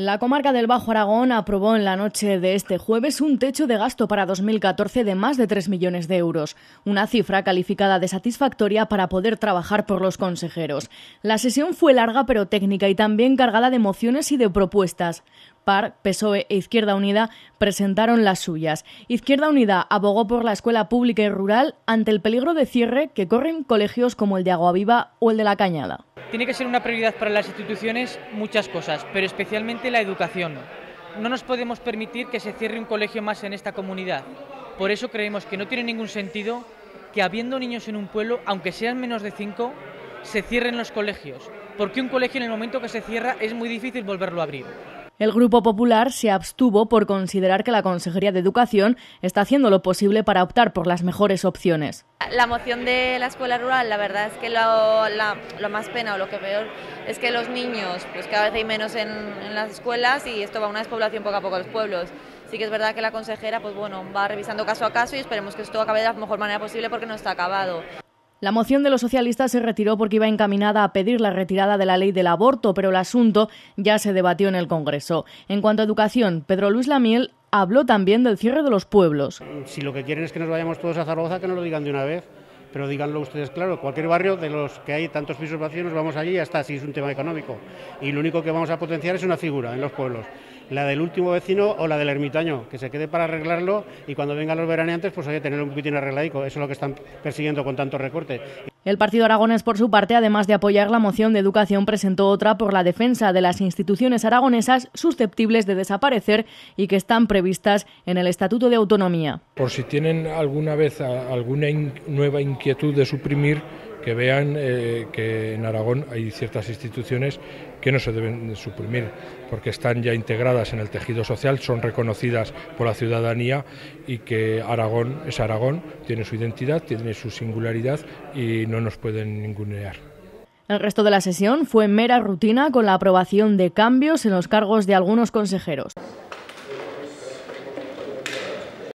La comarca del Bajo Aragón aprobó en la noche de este jueves un techo de gasto para 2014 de más de 3 millones de euros, una cifra calificada de satisfactoria para poder trabajar por los consejeros. La sesión fue larga pero técnica y también cargada de emociones y de propuestas. PAR, PSOE e Izquierda Unida presentaron las suyas. Izquierda Unida abogó por la escuela pública y rural ante el peligro de cierre que corren colegios como el de Aguaviva o el de La Cañada. Tiene que ser una prioridad para las instituciones muchas cosas, pero especialmente la educación. No nos podemos permitir que se cierre un colegio más en esta comunidad. Por eso creemos que no tiene ningún sentido que habiendo niños en un pueblo, aunque sean menos de cinco, se cierren los colegios. Porque un colegio en el momento que se cierra es muy difícil volverlo a abrir. El Grupo Popular se abstuvo por considerar que la Consejería de Educación está haciendo lo posible para optar por las mejores opciones. La moción de la escuela rural, la verdad es que lo, más pena o lo que peor es que los niños, pues cada vez hay menos en, en las escuelas y esto va a una despoblación poco a poco a los pueblos. Sí que es verdad que la consejera pues bueno, va revisando caso a caso y esperemos que esto acabe de la mejor manera posible porque no está acabado. La moción de los socialistas se retiró porque iba encaminada a pedir la retirada de la ley del aborto, pero el asunto ya se debatió en el Congreso. En cuanto a educación, Pedro Luis Lamiel habló también del cierre de los pueblos. Si lo que quieren es que nos vayamos todos a Zaragoza, que nos lo digan de una vez pero díganlo ustedes claro, cualquier barrio de los que hay tantos pisos vacíos nos vamos allí y ya está, si es un tema económico. Y lo único que vamos a potenciar es una figura en los pueblos, la del último vecino o la del ermitaño, que se quede para arreglarlo y cuando vengan los veraneantes pues hay que tenerlo un poquitín arregladico, eso es lo que están persiguiendo con tanto recorte. El Partido Aragonés, por su parte, además de apoyar la moción de educación, presentó otra por la defensa de las instituciones aragonesas susceptibles de desaparecer y que están previstas en el Estatuto de Autonomía. Por si tienen alguna vez alguna nueva inquietud de suprimir, que vean eh, que en Aragón hay ciertas instituciones que no se deben suprimir, porque están ya integradas en el tejido social, son reconocidas por la ciudadanía y que Aragón es Aragón, tiene su identidad, tiene su singularidad y no nos pueden ningunear. El resto de la sesión fue mera rutina con la aprobación de cambios en los cargos de algunos consejeros.